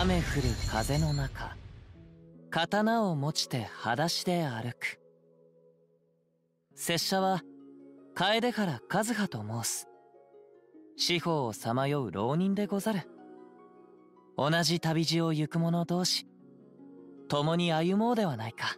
雨降る風の中刀を持ちて裸足で歩く。拙者は楓原和葉と申す。四方をさまよう浪人でござる。同じ旅路を行く者同士共に歩もうではないか。